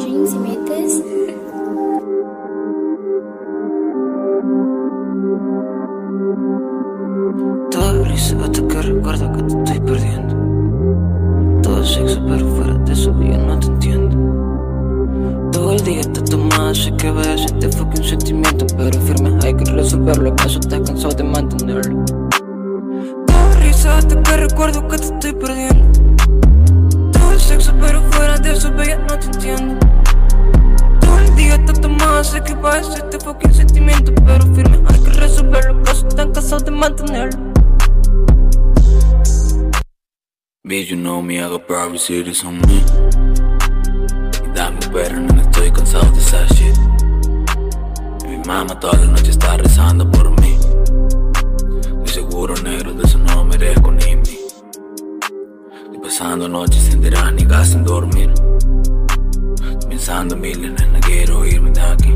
Dreams made this. Todo risa hasta que recuerdo que te estoy perdiendo. Todo sexo, pero fuera de eso yo no te entiendo. Todo el día te tomas, sé que ves este fucking sentimiento, pero firme hay que resolverlo. ¿Acaso estás cansado de mantenerlo? Risa hasta que recuerdo que te estoy perdiendo. Todo el sexo, pero fuera de eso ya no te entiendo. Todo el día te tomas, sé que ves este fucking sentimiento, pero firme hay que resolverlo. ¿Acaso estás cansado de mantenerlo? Bitch, you know me, I got private cities on me. Y dame pero no estoy cansado de esa shit. Mi mamá toda la noche está rezando por mí. Pasando noches enteras ni gas sin dormir. Pensando en miles, nena, quiero irme de aquí.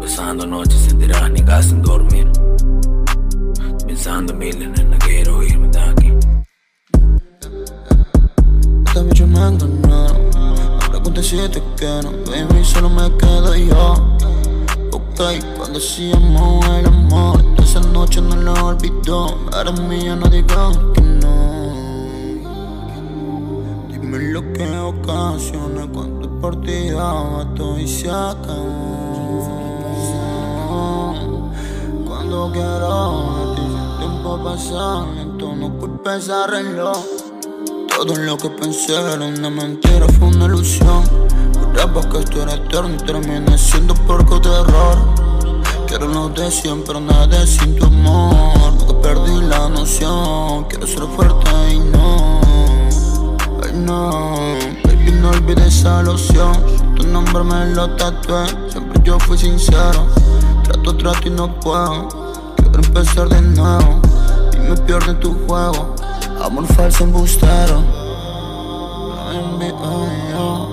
Pasando noches enteras ni gas sin dormir. Pensando en miles, nena, quiero irme de aquí. Bicha me engañaron Me pregunté si te quiero Baby, solo me quedo yo Ok, cuando hacíamos el amor Esa noche no la olvidó Eres mía, no digas que no Dime lo que ocasiona Cuando es por ti daba todo y se acabó Cuando quiero el tiempo pasa lento No culpes ese reloj todo lo que pensé era una mentira, fue una ilusión. Juraba que esto era eterno y terminé siendo porco de error. Quiero lo de siempre, nada sin tu amor. Nunca perdí la noción. Quiero ser fuerte y no. No, baby, no olvides esa loción. Tu nombre me lo tatué. Siempre yo fui sincero. Trato, trato y no puedo. Quiero empezar de nuevo. Y me pierdo en tu juego. Amor falso embustero. Ay, mi, ay.